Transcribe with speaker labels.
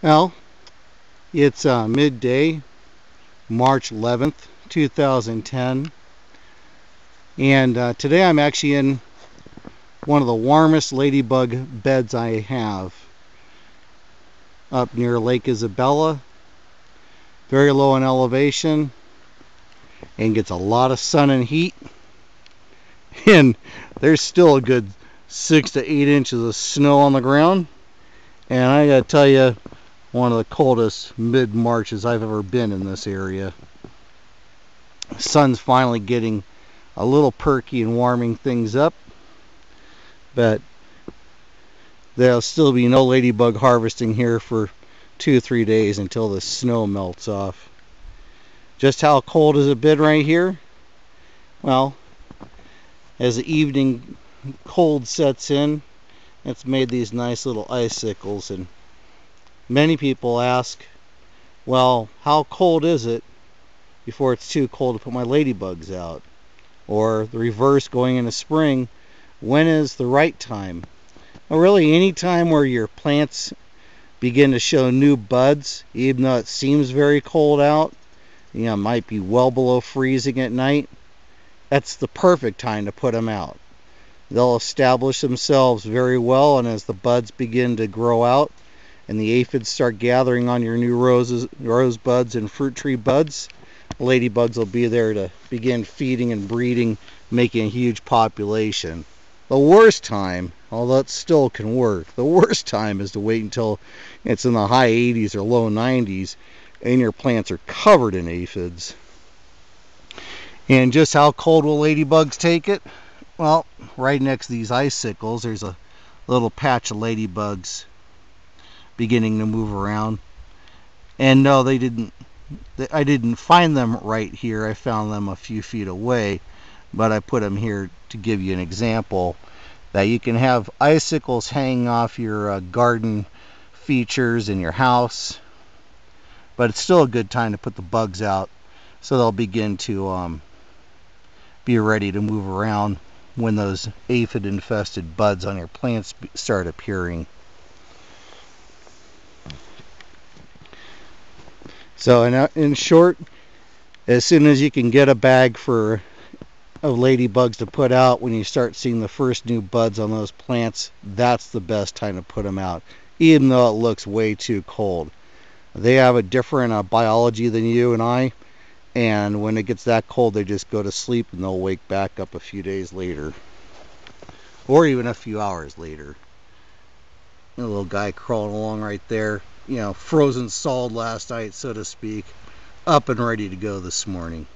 Speaker 1: Well, it's uh, midday, March 11th, 2010. And uh, today I'm actually in one of the warmest ladybug beds I have. Up near Lake Isabella. Very low in elevation. And gets a lot of sun and heat. And there's still a good six to eight inches of snow on the ground. And I gotta tell you, one of the coldest mid-Marches I've ever been in this area. Sun's finally getting a little perky and warming things up, but there'll still be no ladybug harvesting here for two three days until the snow melts off. Just how cold has it been right here? Well, as the evening cold sets in, it's made these nice little icicles and many people ask, well, how cold is it before it's too cold to put my ladybugs out? Or the reverse going into spring, when is the right time? Well, really, any time where your plants begin to show new buds, even though it seems very cold out, you know, might be well below freezing at night, that's the perfect time to put them out. They'll establish themselves very well, and as the buds begin to grow out, and the aphids start gathering on your new roses, rose buds and fruit tree buds, ladybugs will be there to begin feeding and breeding, making a huge population. The worst time, although it still can work, the worst time is to wait until it's in the high 80s or low 90s and your plants are covered in aphids. And just how cold will ladybugs take it? Well, right next to these icicles, there's a little patch of ladybugs beginning to move around. And no, they didn't. I didn't find them right here. I found them a few feet away, but I put them here to give you an example that you can have icicles hanging off your uh, garden features in your house, but it's still a good time to put the bugs out so they'll begin to um, be ready to move around when those aphid infested buds on your plants start appearing. So in, uh, in short, as soon as you can get a bag for of ladybugs to put out when you start seeing the first new buds on those plants, that's the best time to put them out, even though it looks way too cold. They have a different uh, biology than you and I, and when it gets that cold, they just go to sleep and they'll wake back up a few days later, or even a few hours later. A little guy crawling along right there you know, frozen solid last night, so to speak, up and ready to go this morning.